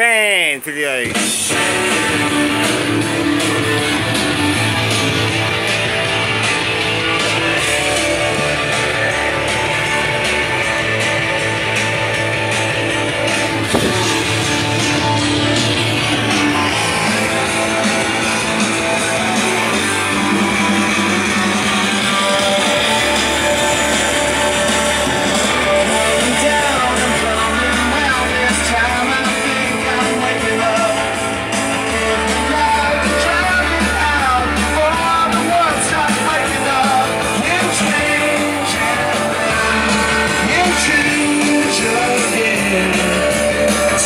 Man, today.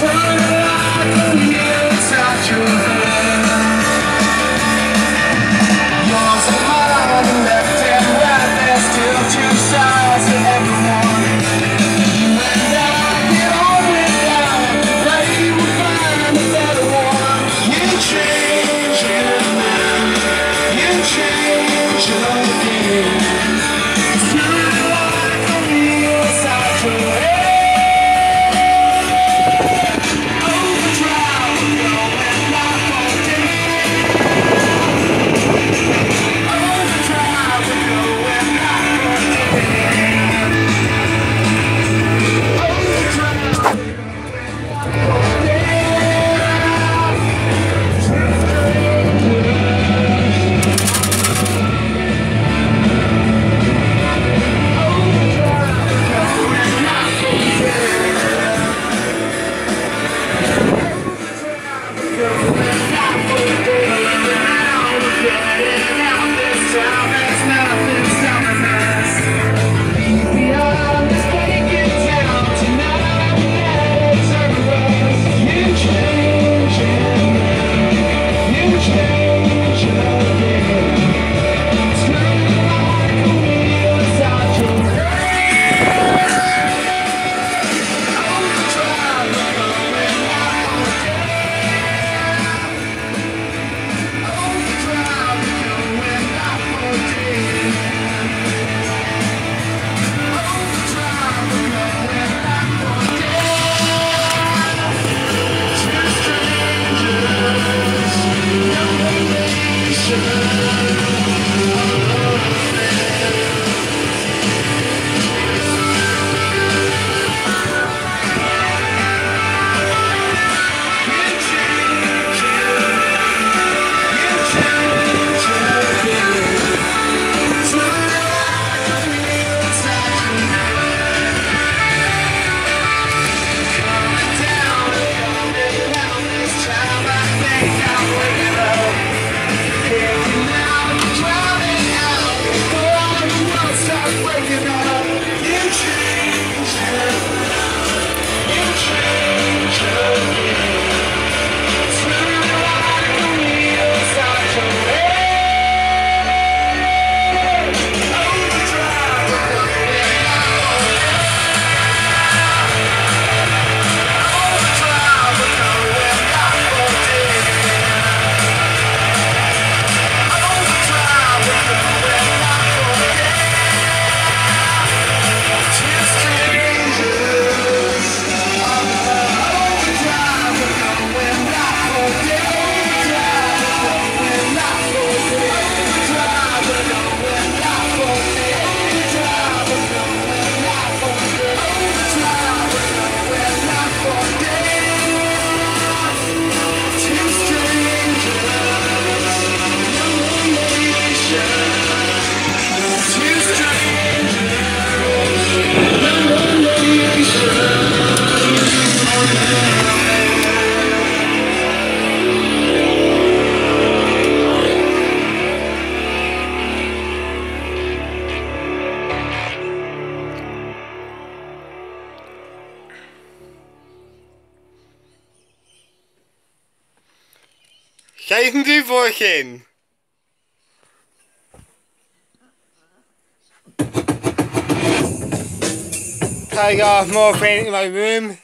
Fan video. Geef een duurwoordje in. I got more paint in my room.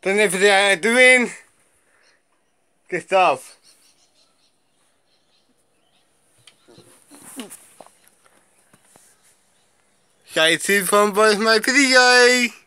Then everything I'm doing. Good stuff. Het zien van my video?